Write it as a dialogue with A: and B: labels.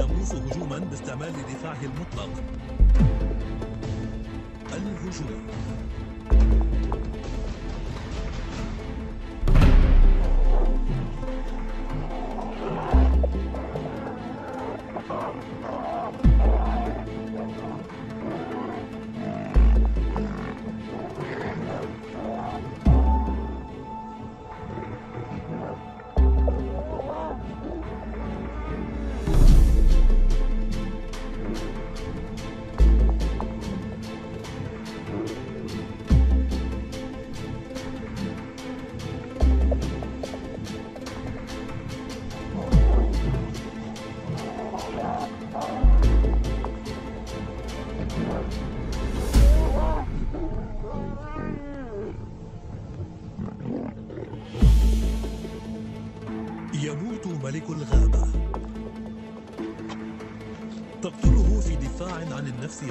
A: الجاموس هجوما باستعمال دفاعه المطلق. الهجوم. يموت ملك الغابة. تقتله في دفاع عن النفس.